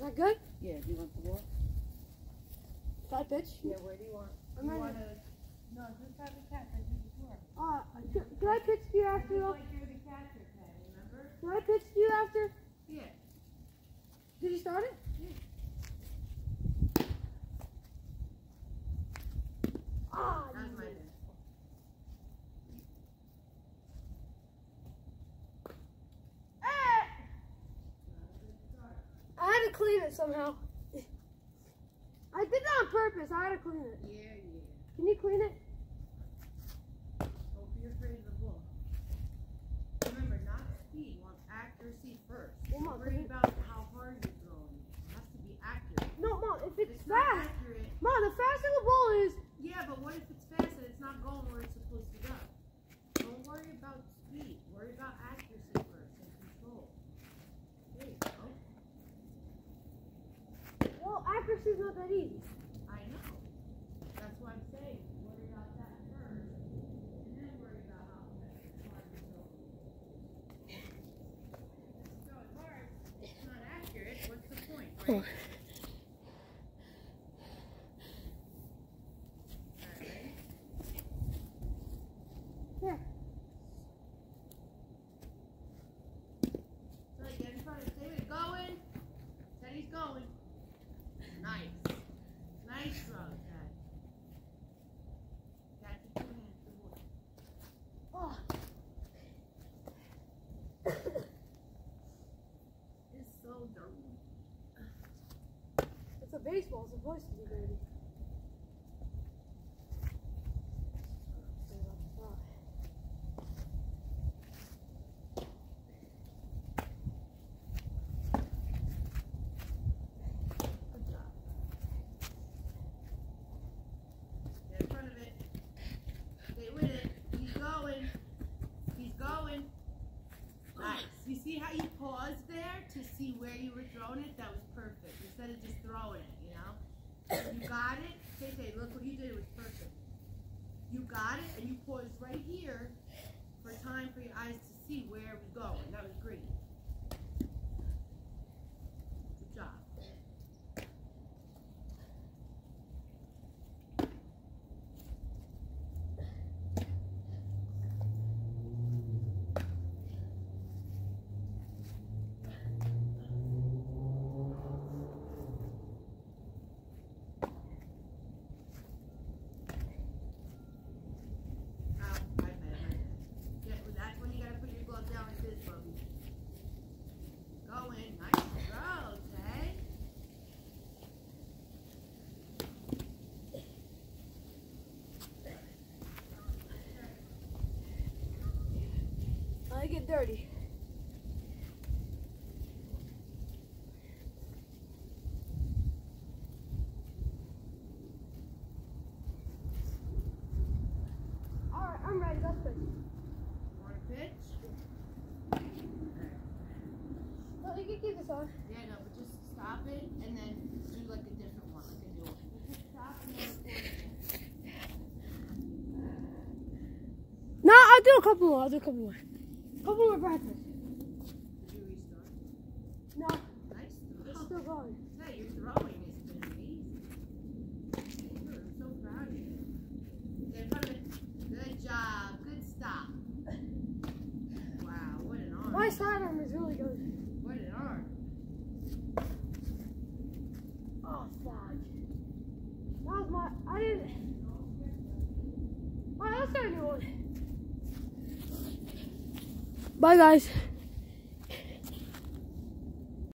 Is that good? Yeah, do you want the ball? Flat pitch? Yeah, where do you want? I'm you want to... No, just have the catch. I did before. Uh, can, can I pitch to you after though? like you're the catcher, remember? Can I pitch to you after? Yeah. Did you start it? Ah, That was you- my bad. Ah! I had to clean it somehow. I did that on purpose. I had to clean it. Yeah, yeah. Can you clean it? Don't be afraid of the ball. Remember, not speed. You want accuracy first. Well, Don't Mom, worry can you- about how hard you're throwing. It has to be accurate. No, mom. If If it's it's not fast, accurate, mom, the faster the ball is, yeah, but what if it's fast and it's not going where it's supposed to go? Don't worry about speed. Worry about accuracy first and control. There you go. Well, accuracy's not that easy. I know. That's why I'm saying worry about that first, and then worry about how hard you're. It's hard. It's not accurate. What's the point, right? Oh. Alright. Here. So get in front of David. Going. Said he's going. Nice. Nice throw, Dad. Dad, keep your hands. Good boy. Oh. It's so. It's a baseball. It's supposed to be dirty. Good job. Get in front of it. Stay with it. He's going. He's going. Nice. You see how you paused there to see where you were throwing it? That was perfect. Instead of just throwing it, you know? You got it. Say, look what you did. It was perfect. You got it, and you paused right here 30. All right, I'm ready. Let's pitch? No, you can keep. Yeah, no, but just stop it and then do like a different one, like. Stop and then. No, I'll do a couple more. I'll do a couple more more practice. Did you restart? No, Nice it's still going. Hey, your throwing has been amazing. I'm so proud of you. Get in front of it. Good job. Good stop. Wow, what an arm. My sidearm is really good. What an arm. Oh, fuck. That was my. I didn't. Alright, let's start a new one. Bye, guys.